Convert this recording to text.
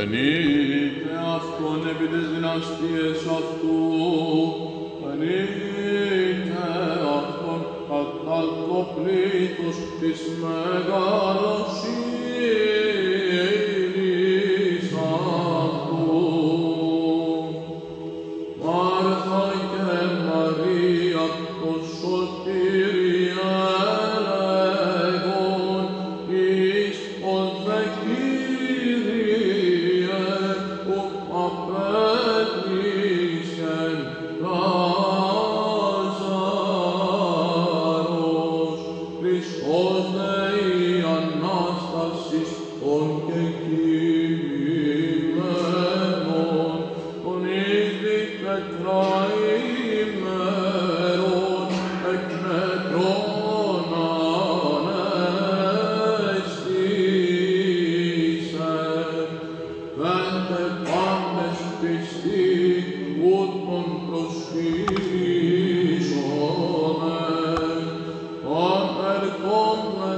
Ενείτε αυτόν επί της δυναστείας αυτού, ενείτε αυτόν κατά το πλήθος της μεγαλωσίας. long run